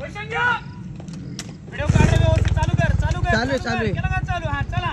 Video काढ व्यवस्थित चालू कर चालू कर. चालू चालू हा चला.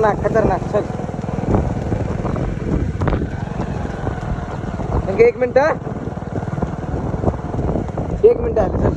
खतरनाक खतरनाक चल. संगे एक मिनिट. एक मिनिट आलं चल.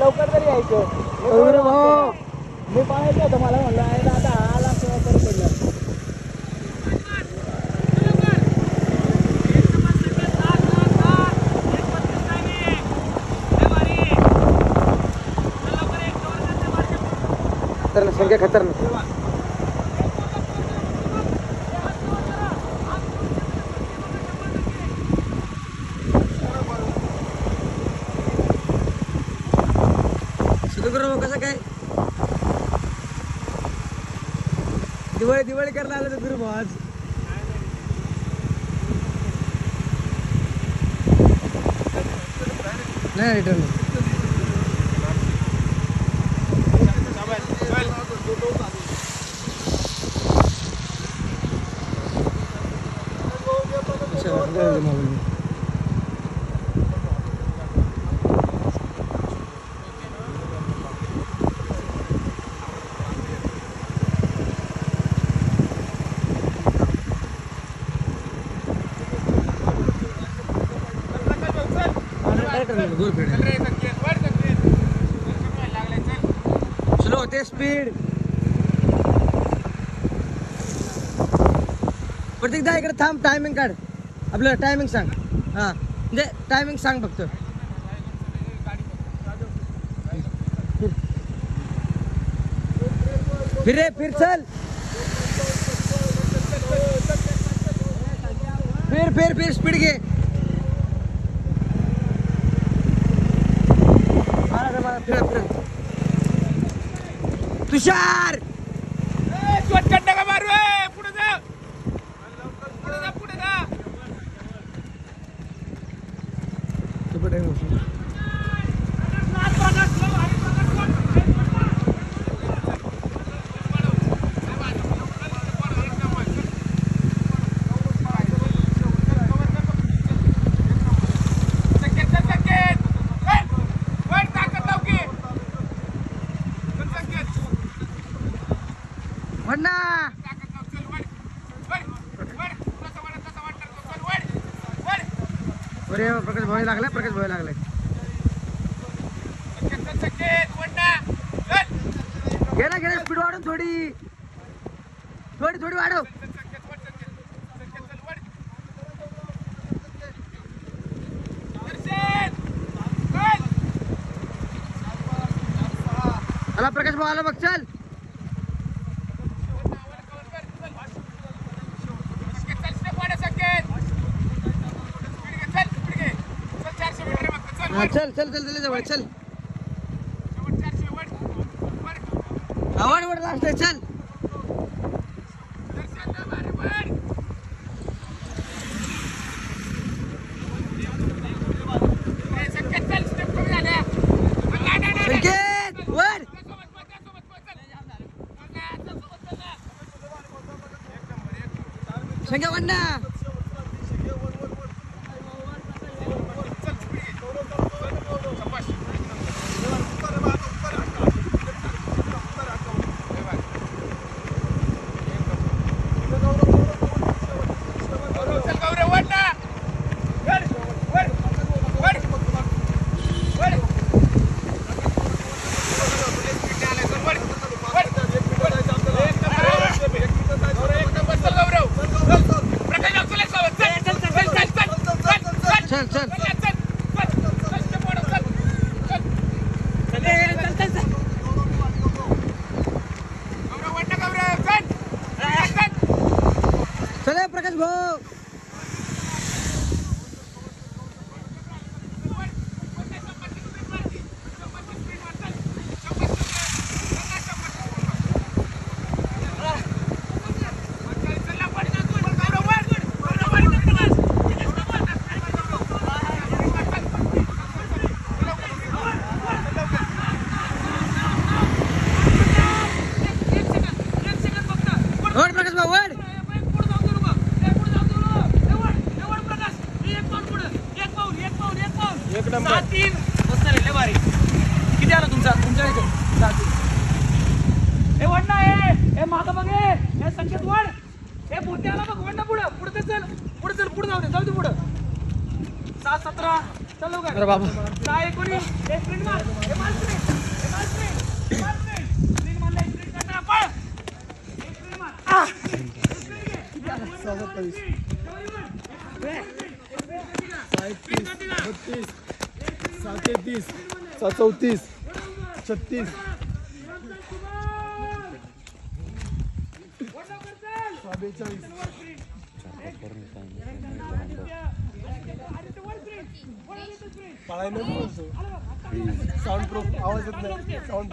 लवकर तरी यायचं. पाहायचं होतं मला म्हणलं आहे दादा आला किंवा तरी पडलं खतरनाक संख्या खतरनाक दिवाळी करायला आलं तर गुरु आज नाही रिटर्न स्लो होते स्पीड प्रत्येकदा इकडे थांब टायमिंग काढ. आपलं टायमिंग सांग. हा. म्हणजे टायमिंग सांग फक्त. फिर रे फिर चल. फिर फिर फिर स्पीड घे. मारा रे, मारा, फिर फिर तुषार का मारू पुढे जा पुढे जा. पुढे जा संकेत चल संकेत वर वर ताकद लाव की चल संकेत म्हणा ताकद लाव चल वर वर वर तसं वाटत तसं वाटत चल वर वडना अरे प्रकाश भाऊ लागलाय प्रकाश भाऊ लागलाय. संकेत चल घे ना घे ना स्पीड वाढव थोडी. थोडी थोडी वाढव. आला प्रकाश भाऊ आला बघ चल संकेत चल स्टेप वाढ संकेत स्पीड घे चल स्पीड घे चल चारशे मीटर आहे फक्त चल हा चल चल चल चल जवळ चल. वर आवड वड लास्ट चल. दर्शन ना मारे वर ए, संकेत चल स्टेप कमी झाल्या नाही, नाही, नाही, नाही. संकेत वर सोबत बोल, त्यासोबत बोल, चल. चल ना, चल, सोबत चल ना. संख्या वन्ना चल चल चले प्रकाश भाऊ वर प्रकाश भाऊ वर एक नंबर. तीन. मस्त रे लय भारी. किती आला तुमचा? तुमच्या इथे. सहा तीन. हे वड ना हे हे मागं बघ हे हे संकेत वड हे मोठे आला बघ वड ना पुढं पुढे चल. पुढे चल पुढे जाऊ दे जाऊ दे पुढं. सहा सतरा. चल लवकर. अरे बाबा. सहा एकोणीस. हे स्प्रिंट मार. हे मार स्प्रिंट हे मार स्प्रिंट हे मार स्प्रिंट स्प्रिंट मारला स्प्रिंट करणार पळ हे स्प्रिंट मार आ स्प्रिंट घे. जवळ येऊन. स्प्रिंट करते का? चौतीस छत्तीस साऊंड प्रूफ आवाज येत नाही साऊंड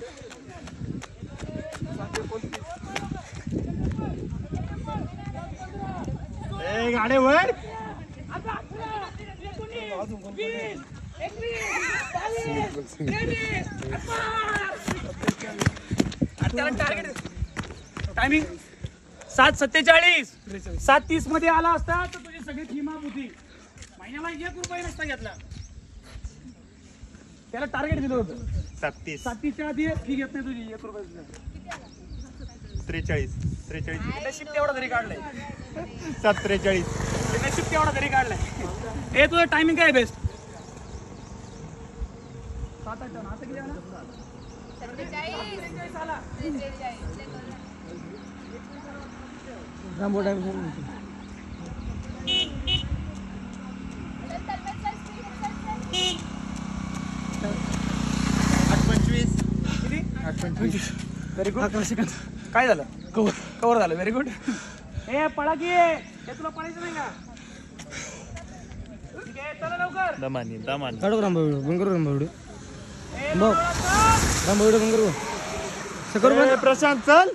गाड्यावर टायमिंग सात सत्तेचाळीस. सात तीसमध्ये आला असता तर तुझी सगळी माफ होती. महिन्याला एक रुपये नसता घेतला. त्याला टार्गेट दिलं होतं. छत्तीस सात तीसच्या आधी फी घेत नाही तुझी एक रुपये त्रेचाळीस. त्रेचाळीस. तेवढा तरी काढलाय. सात त्रेचाळीस नशीब तेवढा तरी काढलाय हे तुझं टायमिंग काय बेस्ट सात आठ आता किती आला आठ पंचवीस किती व्हेरी गुड काय झालं कवर कवर झालं व्हेरी गुड ए पळा की. हे तुला पळायचं नाही का? ठीक आहे चला लवकर. दमानी दमानी. काढू रामबावडू बंगरू रामबावडू ए, बघ. पळा, चल. रामबावडू बंगरू. सकरू ए, प्रशांत चल.